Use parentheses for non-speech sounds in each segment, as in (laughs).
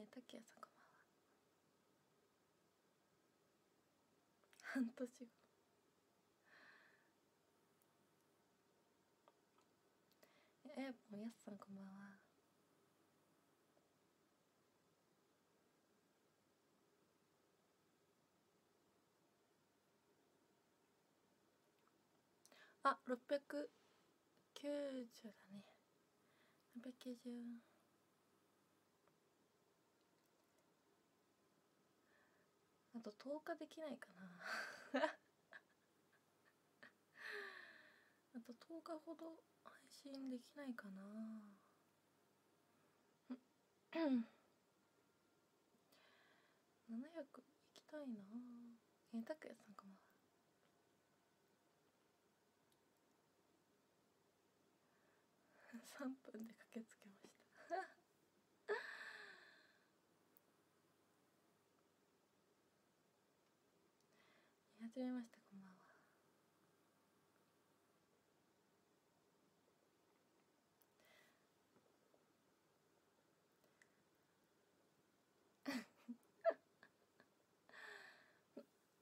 え竹谷さんこんばんは半年後。えやぽんやすさんこんばんは。あ六690だね。690あと10日できないかな。(laughs) あと10日ほど配信できないかな。700行きたいな。えたくやさんこんばんは3分で駆けつけましたはじめましてこんばんは。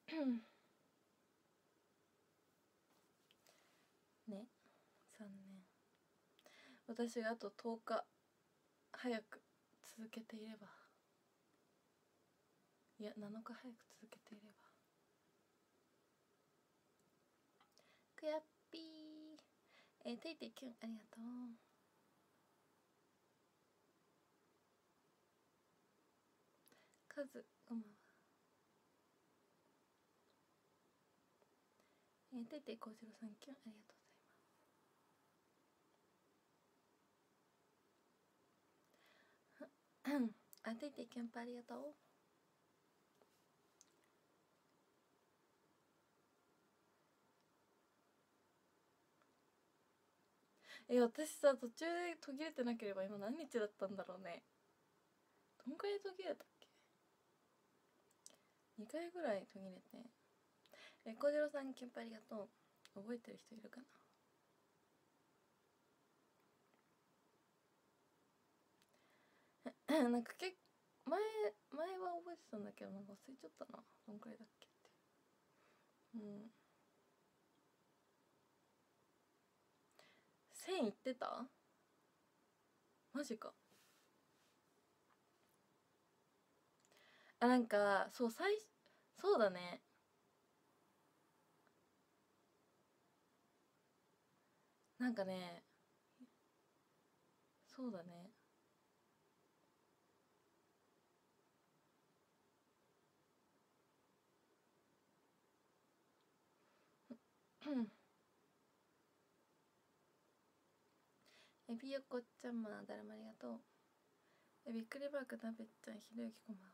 (laughs) ね3年。私があと10日早く続けていれば。いや7日早く続けていればくやっぴーえー、ていていきゅんありがとう。カズこんばん。はえー、ていていこうじろさんきゅんありがとうございます。あていていキャンプありがとう。え私さ途中で途切れてなければ今何日だったんだろうね。どんくらい途切れたっけ？2回ぐらい途切れて。え小次郎さんキャンプありがとう。覚えてる人いるかな？(laughs) なんかけ前前は覚えてたんだけどなんか忘れちゃったな。どんくらいだっけって。うん。1000いってた？マジか。あなんかそう最そうだね。なんかねそうだね。うん。エビよこちゃんまだるまありがとう。えびっくりバーグなべっちゃんひろゆきこんばん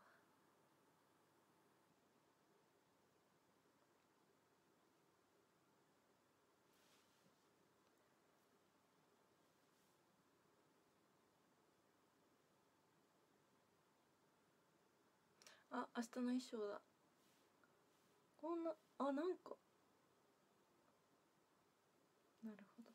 はあ明日の衣装だ。こんなあなんかなるほど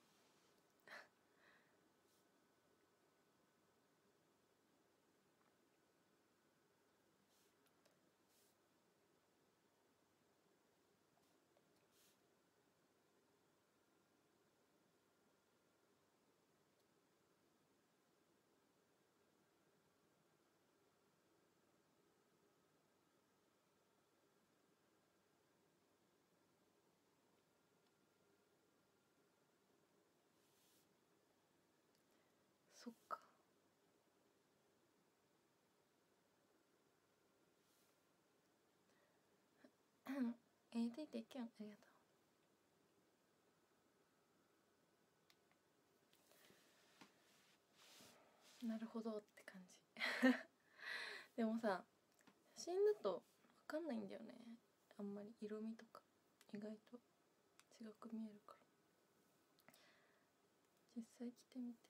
そっか。(coughs) えー、ていていきゅんありがとう。なるほどって感じ。(laughs) でもさ写真だと分かんないんだよね。あんまり色味とか。意外と違く見えるから。実際着てみて。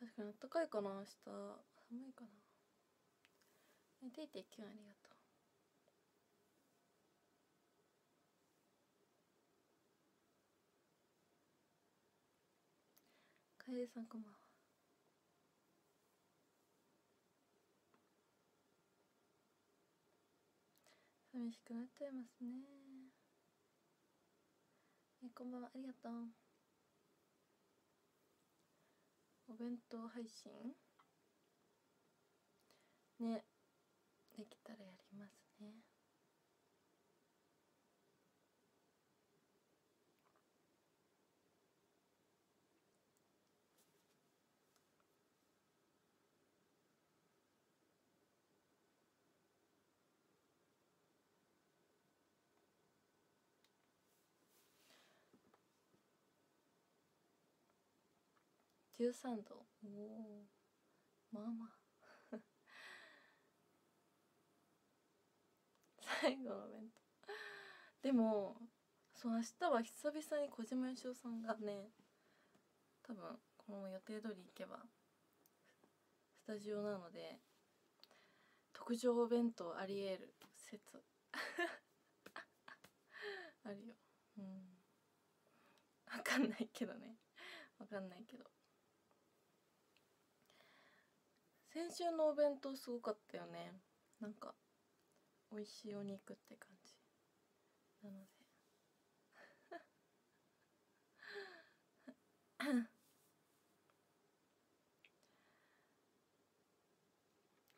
確かにあったかいかな明日。寒いかな。寝ていて0.9ありがとう。楓さんこんばんは。寂しくなっちゃいますね。えこんばんは。ありがとう。お弁当配信ねできたらやりますね13度。おおまあまあ。(laughs) 最後の弁当。でもそう明日は久々に小島よしおさんがね多分この予定通り行けばスタジオなので特上弁当ありえる説。(laughs) あるよ。うん。分かんないけどね。分かんないけど先週のお弁当すごかったよね。なんか美味しいお肉って感じ。なので。(laughs)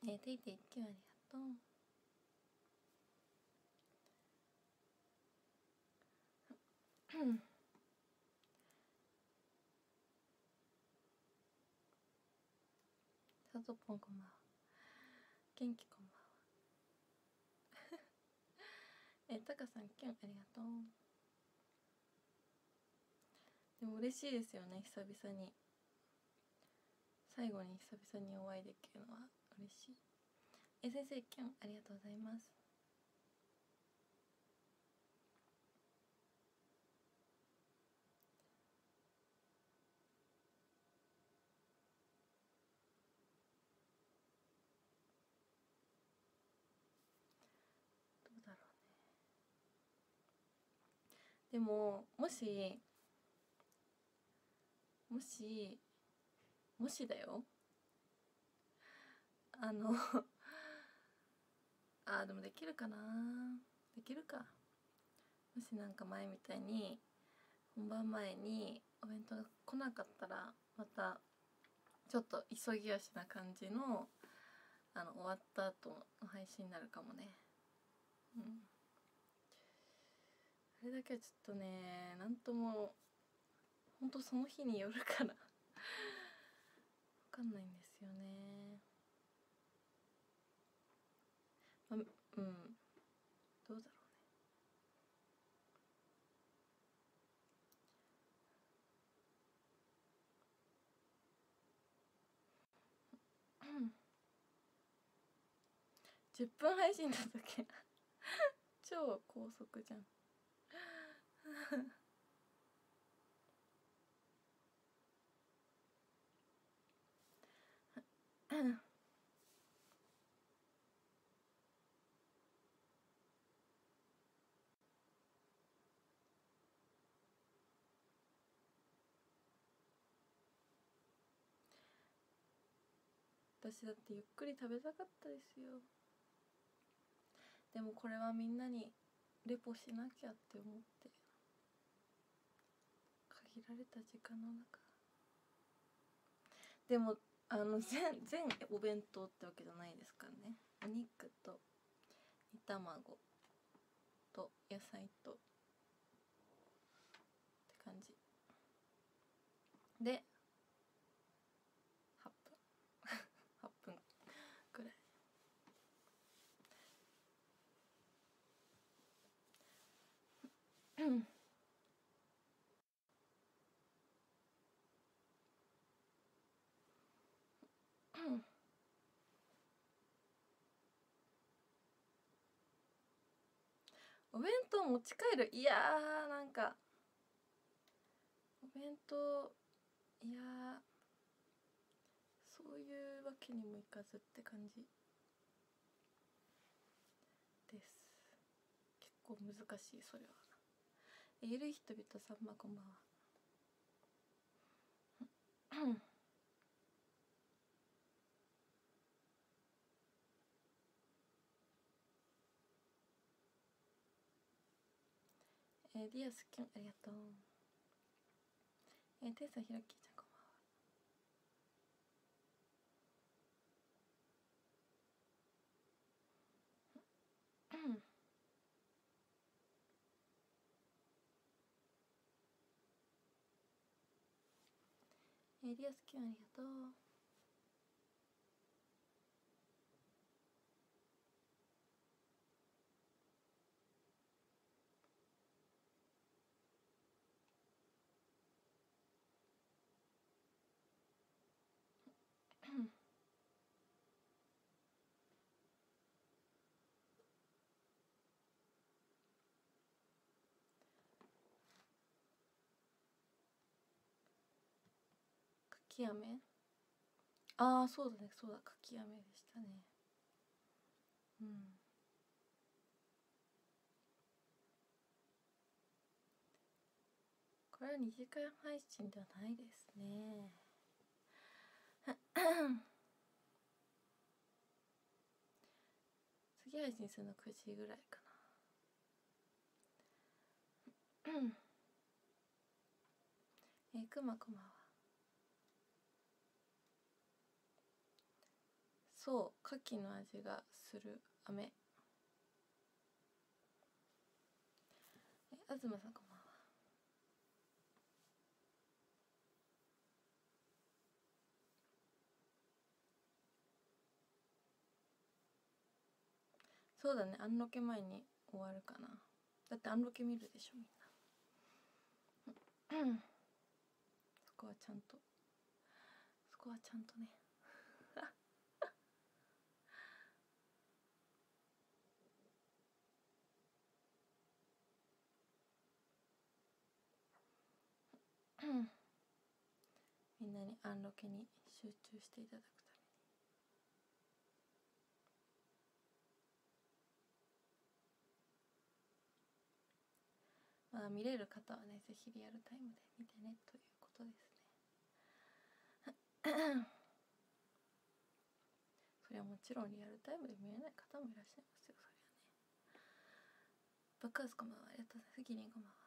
えー、ていていきありがとうう (laughs) んさとぽんこんばんは元気こんばんはえたかさんきゅんありがとう。でも嬉しいですよね久々に。最後に久々にお会いできるのは嬉しい。え先生きゅんありがとうございます。でももしもしもしだよ。あの (laughs) あでもできるかな。できるか。もしなんか前みたいに本番前にお弁当が来なかったらまたちょっと急ぎ足な感じのあの終わった後の配信になるかもね。うん。れだけはちょっとねなんともほんとその日によるからわかんないんですよね。まうん。どうだろうね。(coughs) 10分配信だったっけ？(laughs) 超高速じゃん。私だってゆっくり食べたかったですよ。でもこれはみんなにレポしなきゃって思って。限られた時間の中。でもあの全全お弁当ってわけじゃないですからね。お肉と煮卵と野菜とって感じ。で8分。(laughs) 8分ぐらい。うんお弁当持ち帰る？いやーなんか。お弁当いやそういうわけにもいかずって感じ。です。結構難しいそれは。ゆる人々さんまこんばんはえー、ディアスキュンありがとう。えー、テイさんひろきちゃんこんばんは。うんえー、ディアスキュンありがとう。き飴？ああそうだね。そうだ。かき飴でしたね。うん。これは2時間配信ではないですね。次配信するの9時ぐらいかな。えー、くまくま。そう牡蠣の味がする。飴え東さんこんばんはそうだねアンロケ前に終わるかな。だってアンロケ見るでしょみんな。そこはちゃんとそこはちゃんとねみんなにアンロケに集中していただくためにまあ見れる方はねぜひリアルタイムで見てねということですね。(clears throat) それはもちろんリアルタイムで見えない方もいらっしゃいますよそれはねバッカースこんばんは。ありがとうございます。ギリンこんばんは。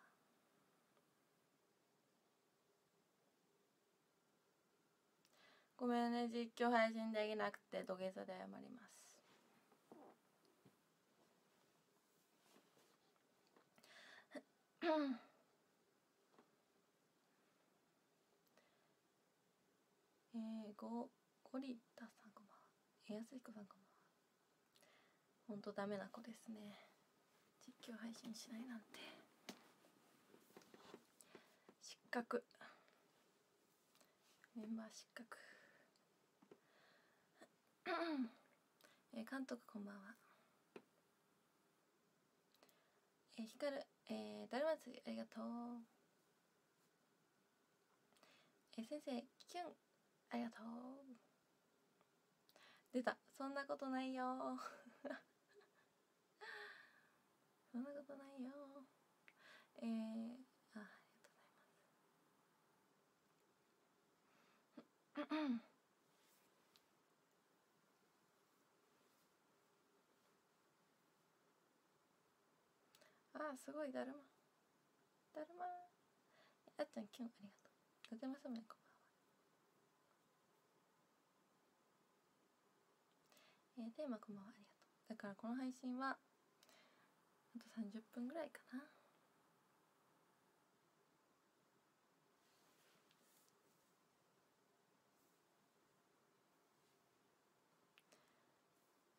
ごめんね実況配信できなくて土下座で謝ります。えー、ごゴリタさんこんばんはえやすい子さんこんばんはほんとダメな子ですね。実況配信しないなんて。失格。メンバー失格。(coughs) えー、監督こんばんは。えー、光る、えー、だるまつりありがとう。えー、先生、キュン、ありがとう。出た、そんなことないよ。(laughs) そんなことないよ。えー、あ、ありがとうございます。ああすごいだるま。だるま。あっちゃんキュンありがとう。とてもすむねこんばんは。えー、テーマこんばんはありがとう。だからこの配信はあと30分ぐらいかな。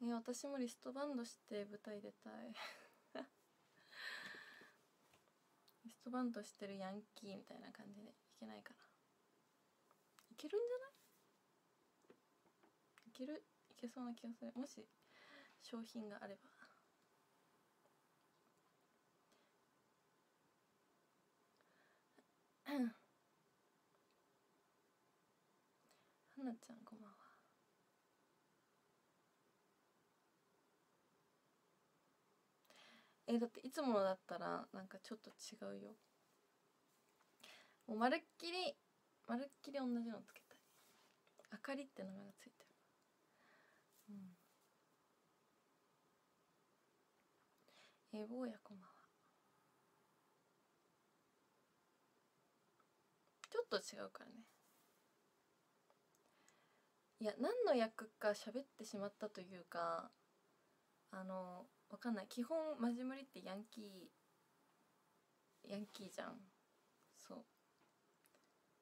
えー、私もリストバンドして舞台出たい。リストバンドしてるヤンキーみたいな感じでいけないかな。いけるんじゃない？いける？いけそうな気がする。もし商品があれば。(clears throat) はなちゃんこんばん。はえだっていつものだったらなんかちょっと違うよ。もうまるっきりまるっきり同じのつけたい。あかりって名前がついてる。うん。えー、坊やこんばんは。ちょっと違うからね。いや何の役か喋ってしまったというかあのわかんない。基本マジムリってヤンキーヤンキーじゃん。そう。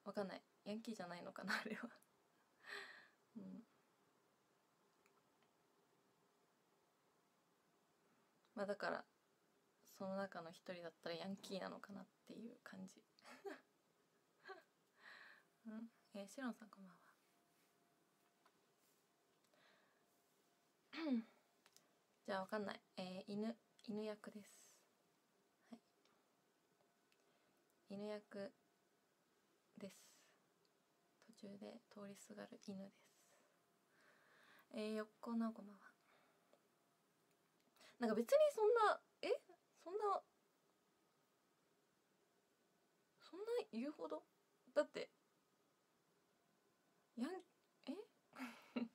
わかんない。ヤンキーじゃないのかなあれは。(laughs) うん。まあだからその中の一人だったらヤンキーなのかなっていう感じ。(laughs) うん。えー、シロンさんこんばんは。じゃあわかんない。えー、犬犬役です。はい。犬役です。途中で通りすがる犬です。えー、よっこなこんばんは。なんか別にそんなえ？そんなそんな言うほど？だってやんえ？(laughs)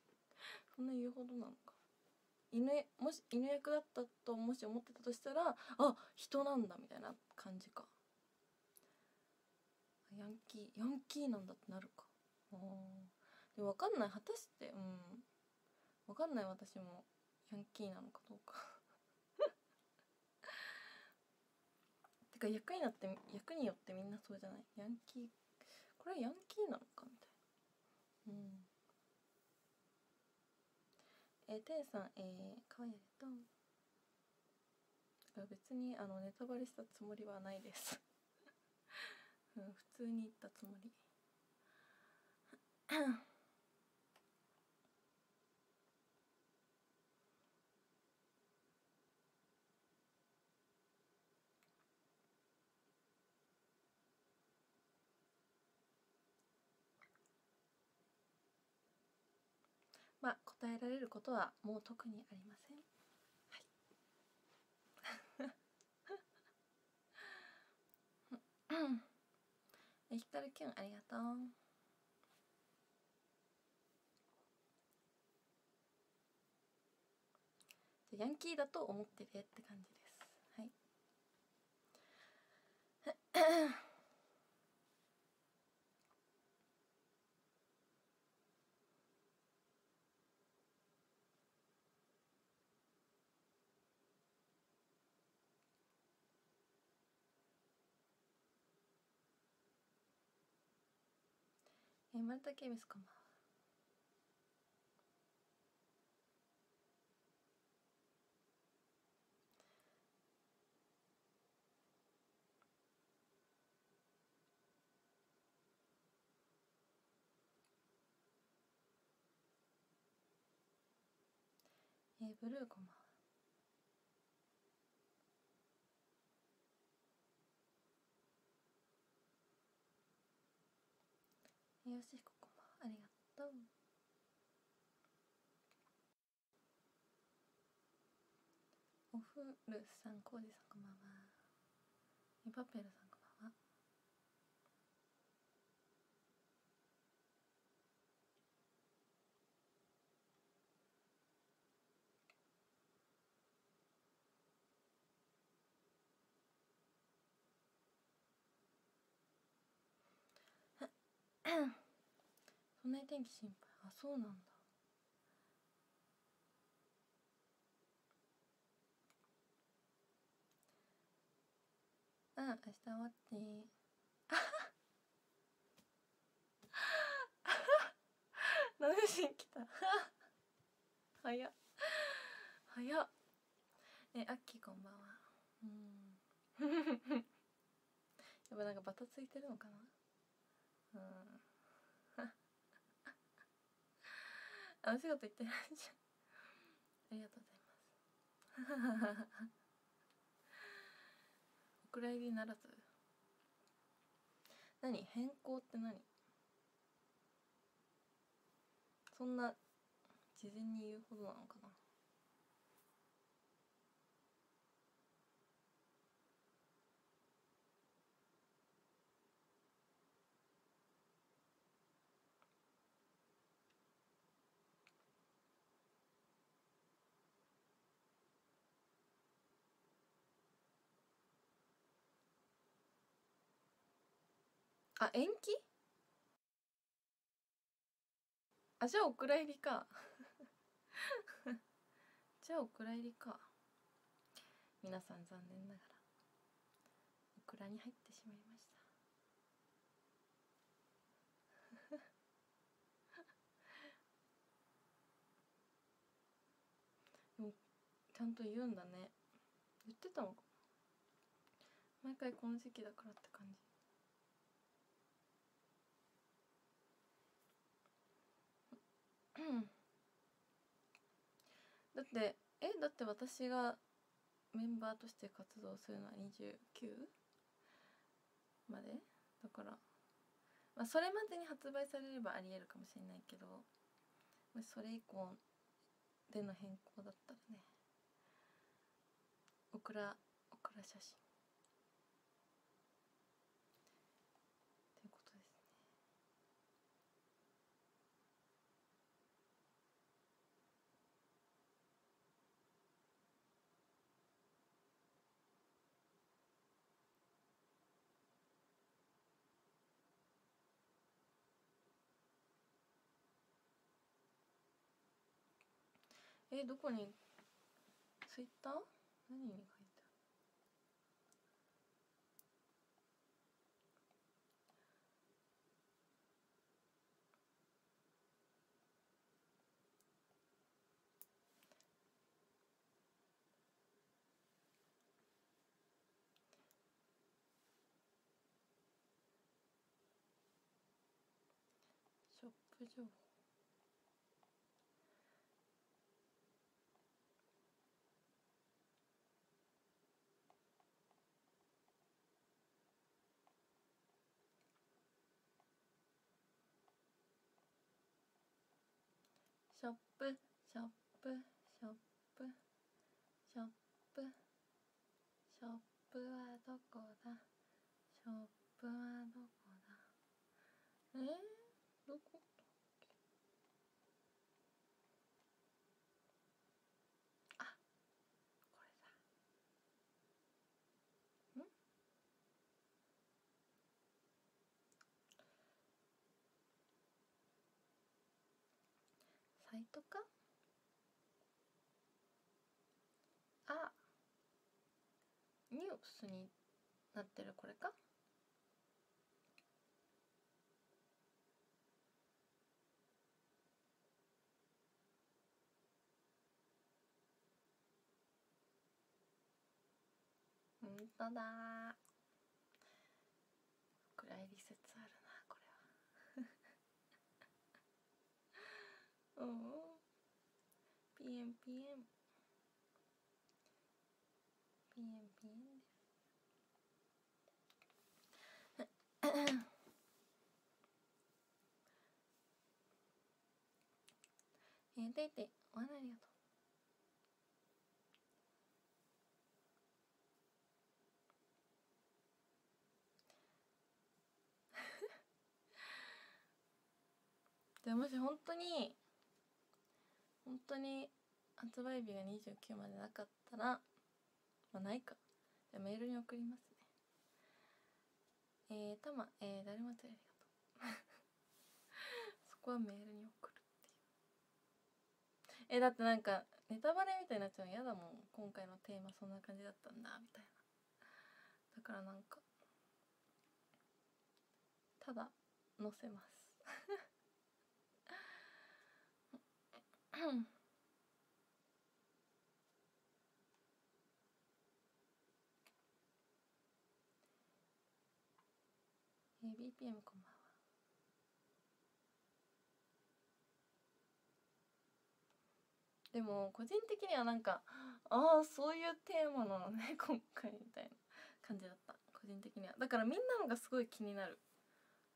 そんな言うほどなのか。犬もし犬役だったともし思ってたとしたらあ人なんだみたいな感じか。ヤンキーヤンキーなんだってなるか。で分かんない。果たしてうん。分かんない。私もヤンキーなのかどうか。(laughs) てか役になって役によってみんなそうじゃない？ヤンキーこれはヤンキーなのかみたいな。うん。えー、てんさんえー、かわいいと別にあのネタバレしたつもりはないです。(laughs) うん、普通に言ったつもり。まあ答えられることはもう特にありません。はい。えひかるきゅんありがとう。ヤンキーだと思っててって感じです。はい。えー、丸田圭ですこんばんはえー、ブルーこんばんはよしここもありがとう。おふるさんこうじさんこんばんは。パペルさんそんなに天気心配？あそうなんだ。うん明日終わって (laughs) 何しに来た？早っ。早っ。えアッキーこんばんは。うん。(laughs) やっぱなんかバタついてるのかな？うん。あお仕事行ってらっしゃいありがとうございます。お蔵入りならず。何？変更って何？そんな事前に言うほどなのかな。あ延期？あじゃあお蔵入りか。(laughs) じゃあお蔵入りか。皆さん残念ながら。お蔵に入ってしまいました。(laughs) ちゃんと言うんだね。言ってたのか。毎回この時期だからって感じ。でえだって私がメンバーとして活動するのは29まで？だから、まあ、それまでに発売されればありえるかもしれないけどもしそれ以降での変更だったらねオクラオクラ写真っていうことですねえどこに？ツイッター？何に書いてある？ショップ情報。ショップショップショップショップショップはどこだショップはどこだえー、どこだっけあこれだんサイトか？あニュースになってるこれか？ほんとだくらい理説あるなこれはうん PM PM PM PM で (coughs) すえー、ていていお花ありがとう。(laughs) でもし本当に本当に発売日が29までなかったらまあないか。じゃメールに送りますね。えー、たまえー、誰もありがと。う (laughs) そこはメールに送るっていう。え、だってなんかネタバレみたいになっちゃうの嫌だもん。今回のテーマそんな感じだったんだみたいな。だからなんかただ載せます。(laughs) えー、BPM こんばんは。でも個人的にはなんかああそういうテーマなのね (laughs) 今回みたいな感じだった。個人的には。だからみんなのがすごい気になる。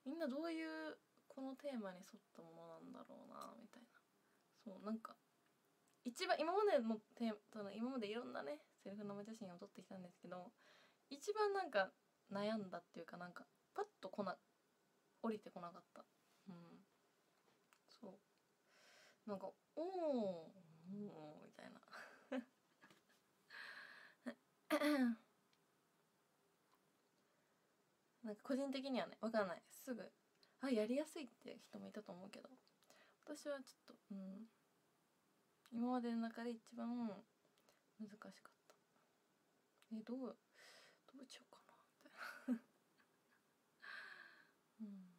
みんなどういうこのテーマに沿ったものなんだろうなみたいな。そうなんか一番今までのテーマ今までいろんなねセルフ生写真を撮ってきたんですけど一番なんか悩んだっていうかなんかパッとこな降りてこなかった。うん。そう。なんかおおみたいな。(laughs) なんか個人的にはね分かんない。すぐあやりやすいって人もいたと思うけど。私はちょっとうん今までの中で一番難しかった。えどうどうしようかなみたいな。(laughs) うん。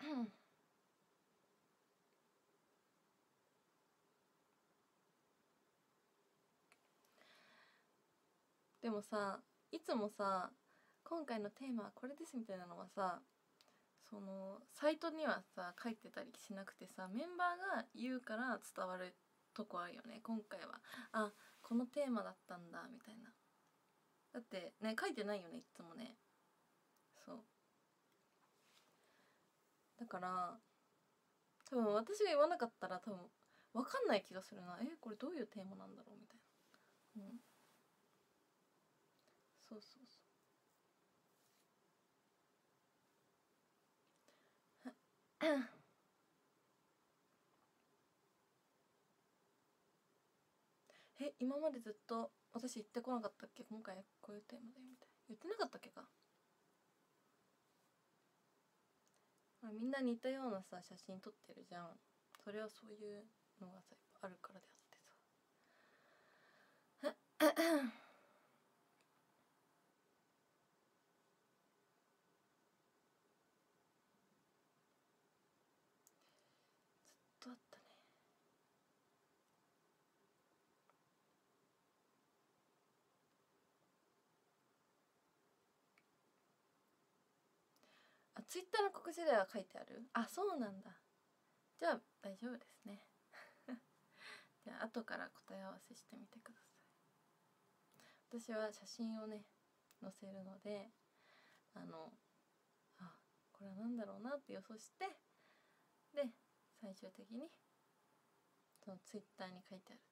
でもさいつもさ今回のテーマはこれですみたいなのはさそのサイトにはさ書いてたりしなくてさメンバーが言うから伝わるとこあるよね今回は。あこのテーマだったんだみたいな。だってね書いてないよねいつもね。そう。だから多分私が言わなかったら多分分かんない気がするな。えこれどういうテーマなんだろうみたいな。うん。そうそうそう。(coughs) え今までずっと私言ってこなかったっけ？今回こういうテーマだよみたい言ってなかったっけか？みんな似たようなさ写真撮ってるじゃん。それはそういうのがさあるからであってさずっとあったねあツイッターの告知では書いてある？あそうなんだ。じゃあ大丈夫ですね。(laughs) じゃあ後から答え合わせしてみてください。私は写真をね載せるのであのあこれは何だろうなって予想してで最終的にそのツイッターに書いてある。